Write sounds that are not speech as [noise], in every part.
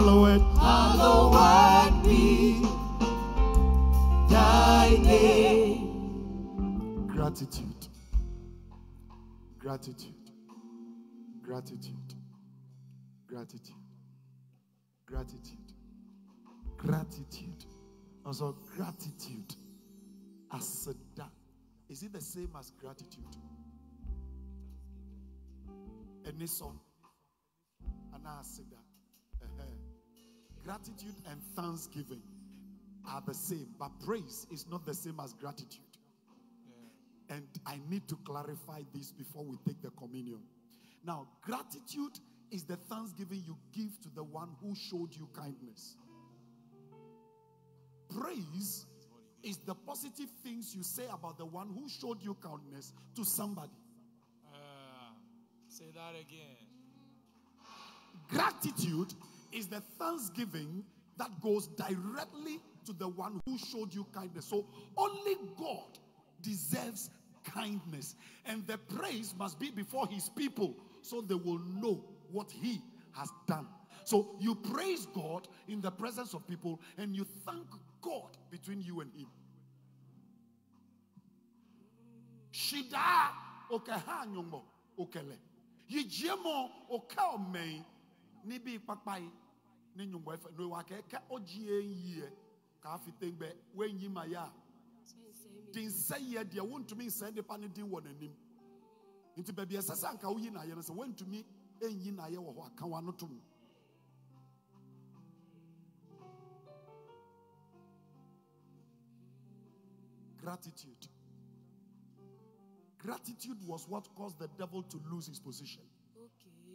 hallowed. Hallowed be thy name. Gratitude. Gratitude. Gratitude. Gratitude. Gratitude. Gratitude. Also, gratitude. Asada. Is it the same as gratitude? Eniso. Ana asada. Gratitude and thanksgiving are the same, but praise is not the same as gratitude. And I need to clarify this before we take the communion. Now, gratitude is the thanksgiving you give to the one who showed you kindness. Praise is the positive things you say about the one who showed you kindness to somebody. Ah, say that again. Gratitude is the thanksgiving that goes directly to the one who showed you kindness. So only God deserves kindness. And the praise must be before his people so they will know what he has done. So you praise God in the presence of people and you thank God between you and him. Shida okeha nyongo okele. Yijiemo oka omei ni bi papai ni nyongo efe no wa ke ka ojie yie ka afite ngbe wenyi ma ya. Din sɛ yɛ deɛ wontumi nsɛn nipa ne din wɔ n'anim. Nti baabi ɛsɛ sɛ anka woyi n'ayɛ no sɛ wontumi enyi n'ayɛ wɔ hɔ wa no mu. Gratitude. Gratitude was what caused the devil to lose his position.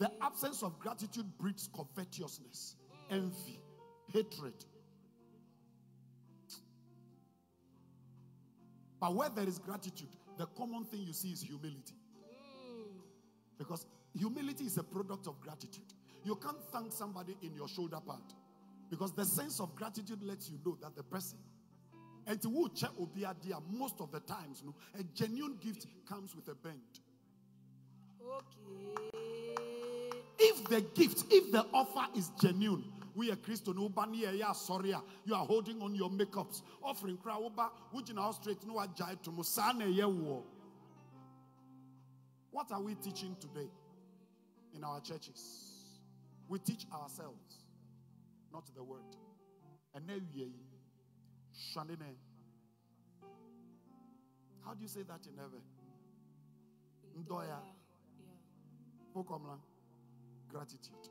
The absence of gratitude breeds covetousness, envy, hatred. But where there is gratitude, the common thing you see is humility. Because humility is a product of gratitude. You can't thank somebody in your shoulder pad. Because the sense of gratitude lets you know that the person and to check obiadia most of the times, no, a genuine gift comes with a bend. Okay. If the gift, if the offer is genuine, we are Christian, Ubani, yeah, sorry, you are holding on your makeups, offering crowba, which in our straight no jai to Musane ye wo. What are we teaching today in our churches? We teach ourselves, not the word. And now Shanine. How do you say that in heaven? Ndoya. Yeah. Gratitude.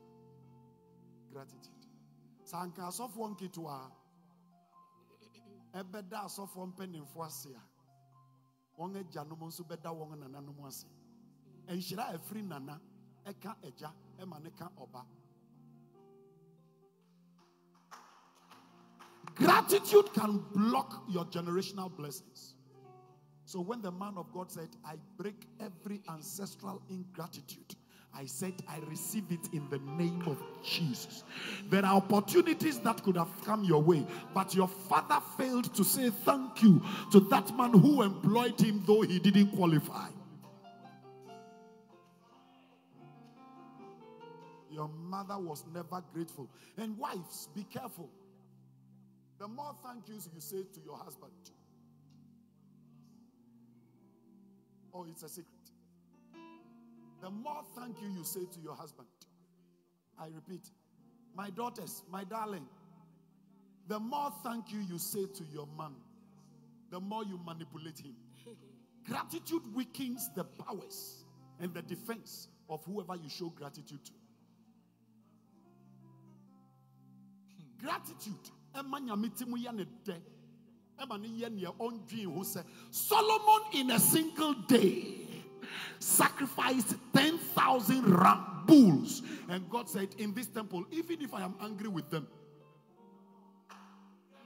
Gratitude. Sanka asɔfoɔ nketewa ɛbɛda asɔfoɔ mpanimfoɔ ase a wɔn agyanom nso bɛda wɔn nananom ase nhyira a ɛfiri nana ɛka agya ɛma ne ka ɔba gratitude can block your generational blessings so when the man of god said i break every ancestral ingratitude I said, I receive it in the name of Jesus. There are opportunities that could have come your way, but your father failed to say thank you to that man who employed him, though he didn't qualify. Your mother was never grateful. And wives, be careful. The more thank yous you say to your husband, oh, it's a secret. The more thank you you say to your husband, I repeat, my daughters, my darling, the more thank you you say to your man, the more you manipulate him. [laughs] Gratitude weakens the powers and the defense of whoever you show gratitude to. Gratitude. ɛma nyame ti mu yɛ ne dɛ ɛma ne yɛ neɛ ɔndwen ho sɛ solomon in a single day sacrificed 10,000 ram bulls. And god said in this temple even if i am angry with them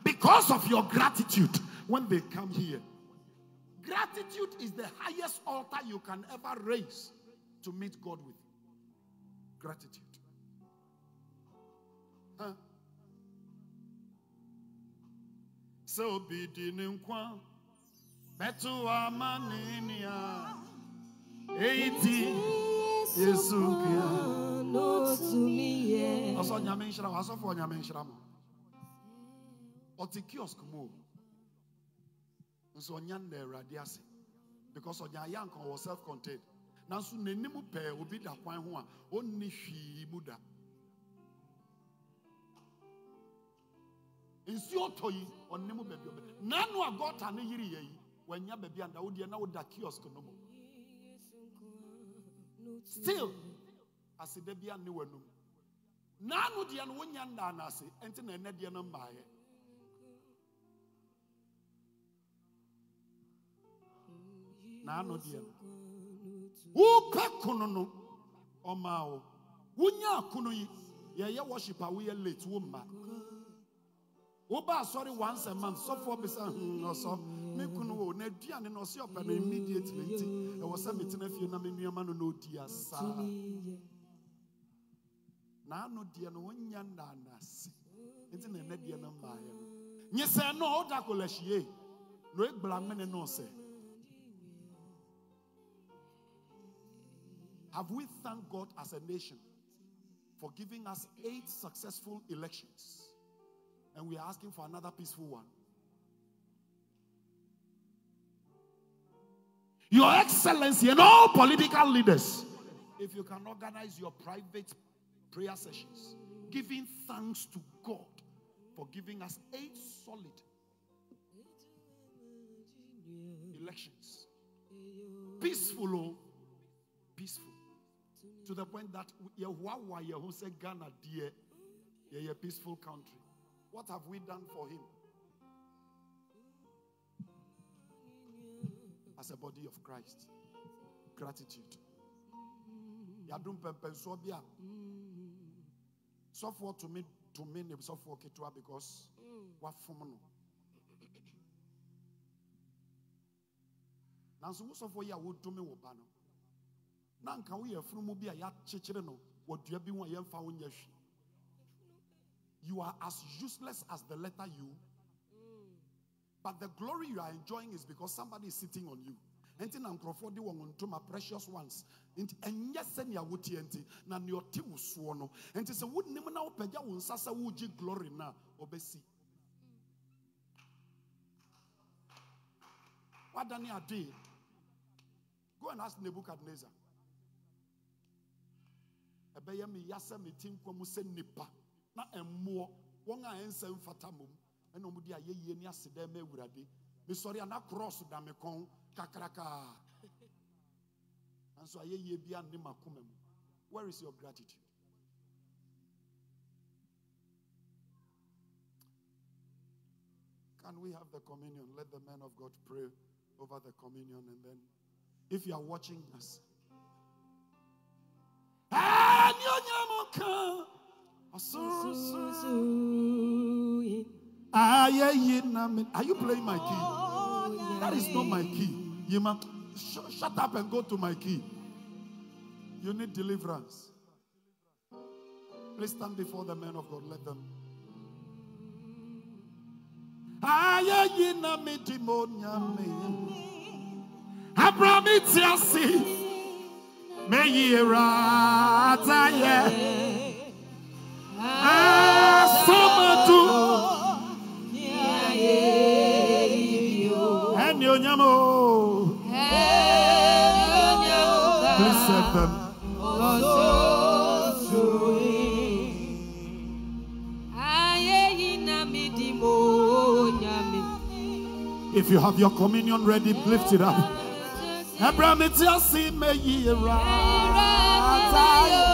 because of your gratitude when they come here gratitude is the highest altar you can ever raise to meet god with. Gratitude. Huh? So be betu eighty yesu kia no to me, yeah. ɔsɛ ɔnyame nhyira mo asɔfo ɔnyame nhyira mo. Ɔte kiosk mu o. Nso ɔnya nna awurade ase. Because ɔnya ayɛ anka ɔwɔ self contained nanso n'anim pɛɛ obi da kwan ho a ɔnni hwii mu da. Nsuo tɔ yi ɔnim baabi ɔbɛ n'ano a gɔta ne yiri yɛ yi wanya baabi anda wodeɛ na woda kiosk no mu. Still aseda bi anne w'anum n'ano deɛ no wonya ndaa n'ase ɛnti na ɛnɛ deɛ no mmaayɛ n'ano deɛ no wopɛ kono no ɔmaa wo wonya akono yi yɛyɛ worship a woyɛ late wo mma woba asɔre once a month sɔfoɔ bisa ɔsɔ me kunu o na aduane no ɔsɛ ɔpɛ no immediately nti ɛwɔ sɛ metena fie na me nnuama no na ɔdi asaa n'ano deɛ no wonya ndaa n'ase nti na ɛnɛ deɛ no mmaayɛ no. Nye sɛ no ɔda akɔlɛhyie na ɛgbla mene no sɛ Have we thanked God as a nation for giving us eight successful elections? And we are asking for another peaceful one. Your Excellency and all political leaders, if you can organize your private prayer sessions, giving thanks to God for giving us eight solid elections. Peaceful, oh, peaceful. To the point that Ghana dear, a peaceful country. What have we done for him? As a body of Christ. Gratitude. Yadum pempenso bia. Suffer to me to me ne suffer ketua because what from no. Nanso wo suffer ya wo dome wo ba no. Na nka a ya kyekyere no wo dua bi ho a yemfa wo nya hwi. You are as useless as the letter U. But the glory you are enjoying is because somebody is sitting on you. Enti na nkurɔfoɔ de wɔn ntoma precious ones. Nti ɛnyɛ sɛnea wotie nti na nea ɔte wo soɔ no. Nti sɛ wonim na wopagya wo nsa sɛ wogye glory na ɔbɛsi. Wadane ade. Go and ask Nebuchadnezzar. Ɛbɛyɛ me ya sɛ nkwa mu na wɔn a mfata mom ɛna wɔn de ayɛyie ne aseda ma awurade. Mesɔre kɔn kakraka. Ayɛyie bi makoma mu. Where is your gratitude? Can we have the communion? Let the man of god pray over the communion and then if you are watching us Are you playing my key? That is not my key. You ma- sh- shut up and go to my key. You need deliverance. Please stand before the men of God. Let them. Ayeyi na me di mo nyame. Abraham If you have your communion ready, lift it up. Abraham itiasi meyi erata ye.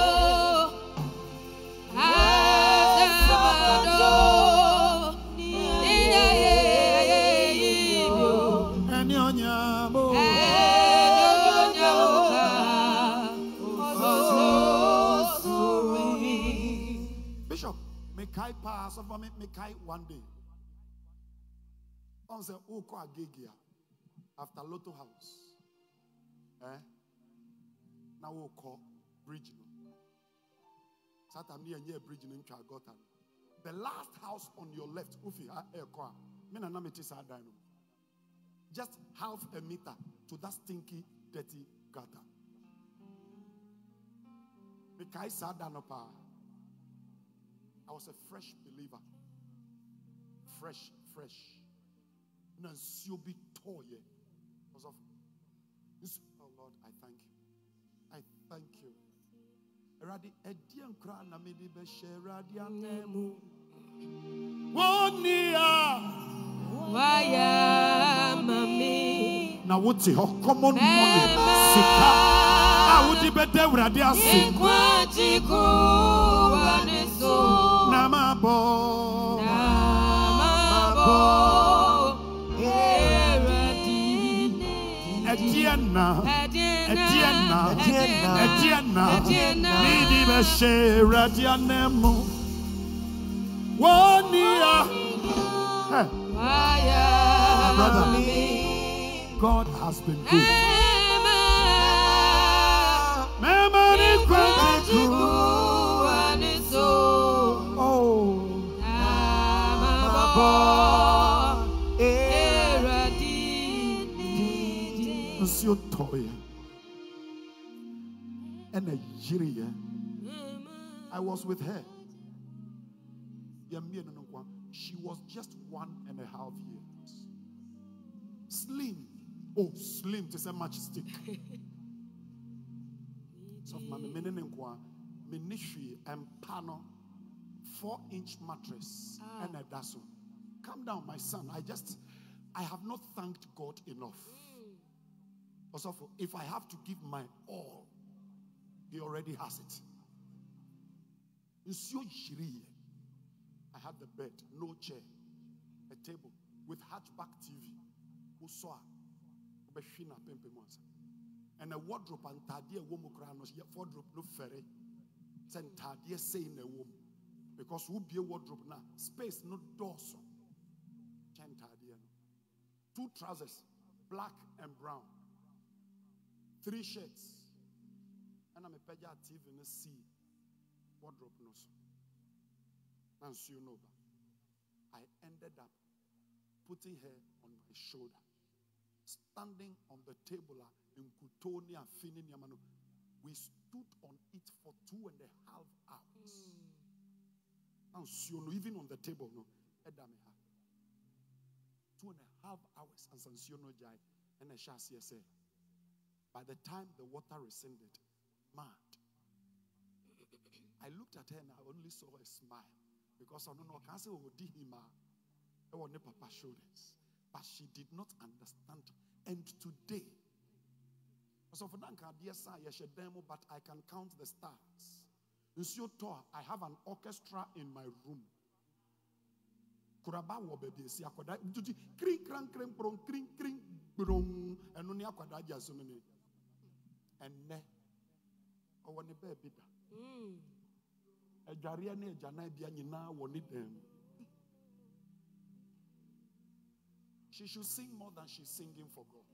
One day. On who call Agegia after Lotto House. Eh? Now who call bridge no. Satan near near bridge no ntwa gota. The last house on your left, ufi me. Just half a meter to that stinky, dirty gutter. no i was a fresh believer fresh fresh. Na nsuo bi tɔɔyɛ ɔsɔfo nsu oh lord i thank you. I thank you. Awurade ɛdeɛ nkora na mede bɛhyɛ awurade anan mu. Wɔnni a Waya mami. na wote hɔ common money. Sika. A wode bɛda awurade ase Ikwaji ku waniso. na mabɔ Namabo. Eradi. ɛdeɛ na bɛhyɛ awurade anan mu wɔnni a Hey, Waya Brother. god has been good nsuo tɔɔyɛ ɛna yereɛ I was with her. She was just one and a half years. Slim. Oh, slim to say much stick. so my men and ministry and panel, four inch mattress and a dasso. Come down, my son. I just I have not thanked God enough. Also, if I have to give my all, He already has it. Nsuo yiri. I had the bed, no chair, a table with hatchback TV. Wosɔ a, wobɛhwe na pempem ansa. And a wardrobe and ntadeɛ a ɛwɔ mu no, yɛ- wardrobe no fɛre. Sɛ ntadeɛ sei na ɛwɔ mu. Because wobie wardrobe now? space no. Kyɛ ntadeɛ no. Two trousers, black and brown. Three shirts. ɛna mepɛgya tv no sii wardrobe no so na nsuo no ba i ended up putting her on my shoulder standing on the table a nkutoo ne afe ne nneɛma we stood on it for two and a half hours. Na nsuo no even on the table no. Ɛda me ha. Two and a half hours ansa nsuo no gyae ɛna ɛhyɛ aseɛ sɛ by the time the water rescinded mad. I looked at her and I only saw a smile because I don't know, him, I was papa's shoulders. But she did not understand. And today, so for but I can count the stars. Monsieur Toa, I have an orchestra in my room. Kuraba wo baby si akwada kring krang kreng prong kring kring brong eno ne akwada gya ennɛ ɔwɔ ne baabi da adwareɛ ne agyanan bia nyinaa wɔ ne dan mu she should sing more than she's singing for god.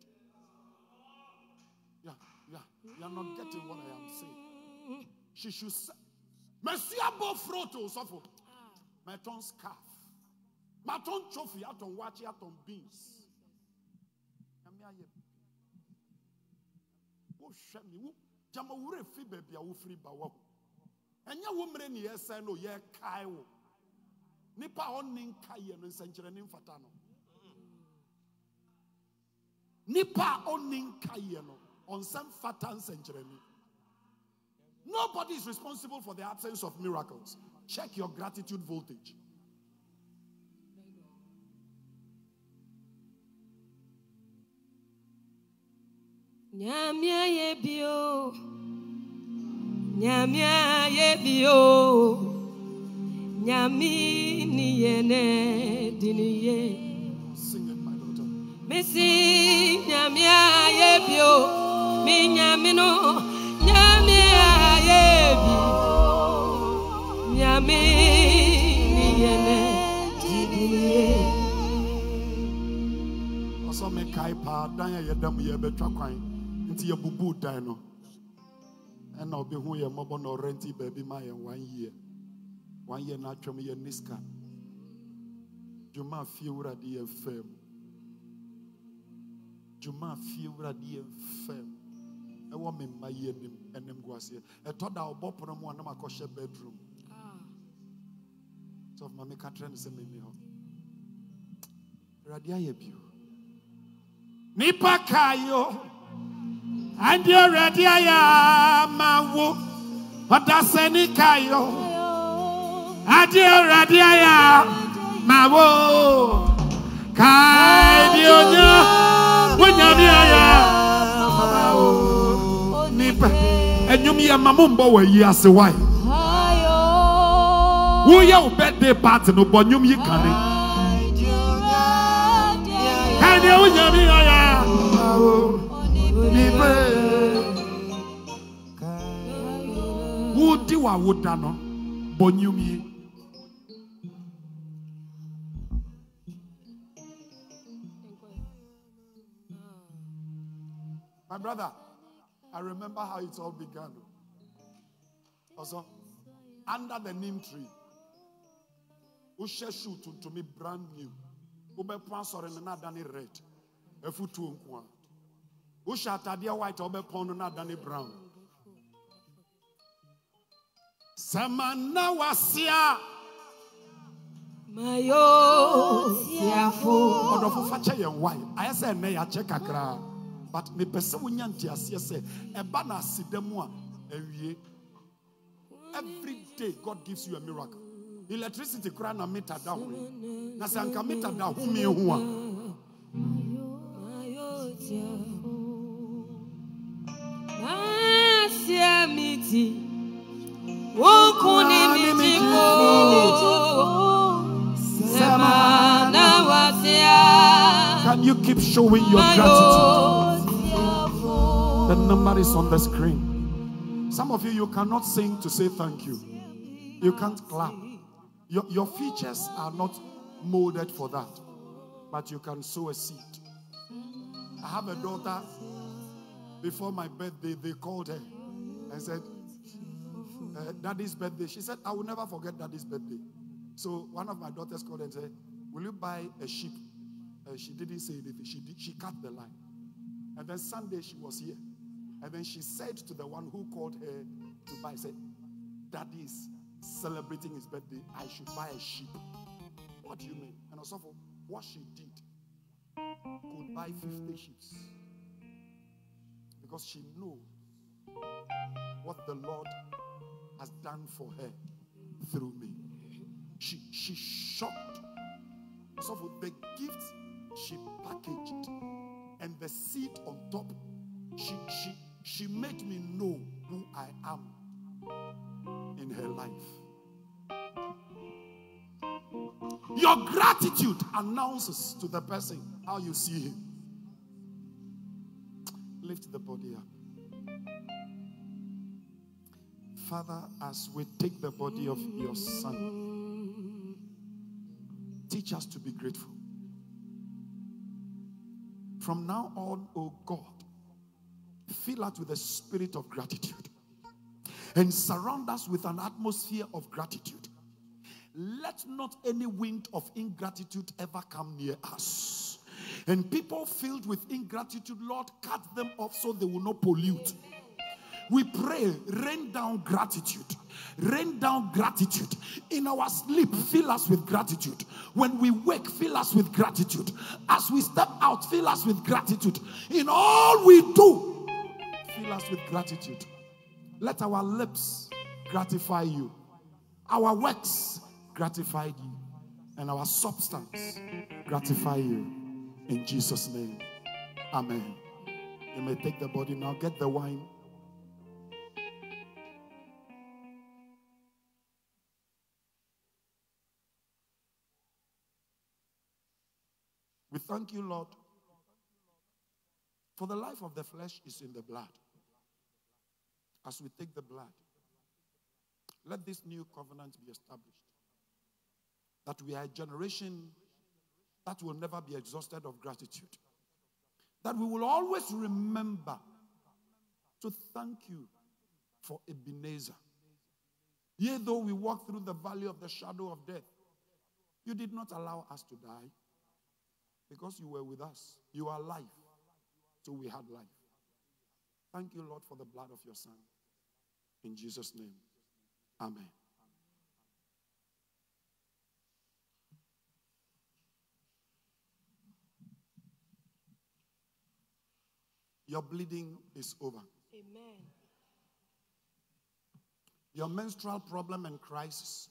Yeah yeah. You're not getting what i am saying. She should say mesia bɔ froto sɔfo ah. mɛtɔn scarf. Matɔn trophy atɔn wakye atɔn beans. Ayɛ me wo. Gyama wura fi baabi a wofiri ba wɔ ɛnyɛ wo mmerɛ ne yɛsɛn no wo. Nipa a ɔne nkaeɛ no mfata no. Nipa a ɔne nkaeɛ no ɔnsɛ mfata nsɛnkyerɛnne. Nobody is responsible for the absence of miracles. Check your gratitude voltage Nyamia ye bio. Nyamia ye bio. Nyami ni yene dini ye. sing it my daughter Missy nyamia ye bio. Mi nyamino. Nyamia ye bio. Nyami ni yene dini ye. ɔsɔ mekae paa dan a yɛda mu yɛbɛtwa kwan nti yɛbubu dan no. Ɛna ɔbɛhu yɛ mmɔbɔ na ɔrɛnti baabi ma yɛn one year. One year na atwam yɛ niska dwuma a fie wurade yɛ fam dwuma a fie wurade yɛ fam ɛwɔ me mma yi anim ɛnam gu aseɛ ɛtɔ da ɔbɔ pono mu a na makɔhyɛ bedroom. Ah. Sɛ ɔfoma meka trɛ no sɛ menni hɔ. Awurade ayɛ bio ande awurade ayɛ ama wo. Ɔdasɛni kayo. Ade awurade ayɛ ma wo. Kae deɛ onya. Wonyame ayɛ ma wo nipa ɛnwom yɛ ma mombɔ wɔ ayi ase wae woyɛ wo birthday party no bɔ nnwom yi kane kae deɛ wonyame ayɛ ma wo nipa wodi wɔ awoda no bɔ My brother, I remember how it all began. Also, under the neem tree, wohyɛ shoe tuntum brand new. Wobɛpo asɔre no na adane red. Afutuo nko a. Wohyɛ atadeɛ white a wobɛpɔn no na adane brown. Sɛ mana wase a Mayo siafo. ɔdɔfo fa kyɛ yɛn wae ayɛ sɛ ɛnɛ yɛakyɛ kakraa but mepɛ sɛ wonya nteaseɛ sɛ ɛba na aseda mu a awie every day god gives you a miracle. Electricity koraa na meta da ho na sɛ anka meta da ho a. Mayo siafo. You keep showing your gratitude the number is on the screen some of you you cannot sing to say thank you you can't clap your, your features are not molded for that but you can sow a seed I have a daughter. Before my birthday, they called her and said, uh, Daddy's birthday. She said, I will never forget Daddy's birthday. So one of my daughters called and said, Will you buy a sheep? Uh, she didn't say anything. She, did, she cut the line. And then Sunday she was here. And then she said to the one who called her to buy, said, Daddy is celebrating his birthday. I should buy a sheep. What do you mean? And also for what she did could buy 50 sheep because she knew what the Lord has done for her through me. She she shocked. So the gift she packaged and the seed on top, she she she made me know who I am in her life. Your gratitude announces to the person how you see him. Lift the body up. Father, as we take the body of your son, teach us to be grateful. From now on, oh God, fill us with the spirit of gratitude and surround us with an atmosphere of gratitude. Let not any wind of ingratitude ever come near us. And people filled with ingratitude, Lord, cut them off so they will not pollute. We pray, rain down gratitude. Rain down gratitude. In our sleep, fill us with gratitude. When we wake, fill us with gratitude. As we step out, fill us with gratitude. In all we do, fill us with gratitude. Let our lips gratify you, our works gratify you, and our substance gratify you. In Jesus' name, Amen. You may take the body now, get the wine. We thank you, Lord, for the life of the flesh is in the blood. As we take the blood, let this new covenant be established. That we are a generation that will never be exhausted of gratitude. That we will always remember to thank you for Ebenezer. Yea, though we walk through the valley of the shadow of death, you did not allow us to die because you were with us. You are life. So we had life. Thank you, Lord, for the blood of your Son. In Jesus' name, Amen. Your bleeding is over. Amen. Your menstrual problem and crisis,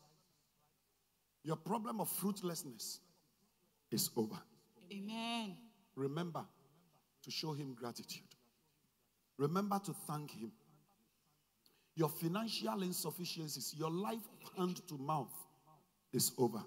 your problem of fruitlessness is over. Amen. Remember to show him gratitude. Remember to thank him. Your financial insufficiencies, your life hand to mouth is over.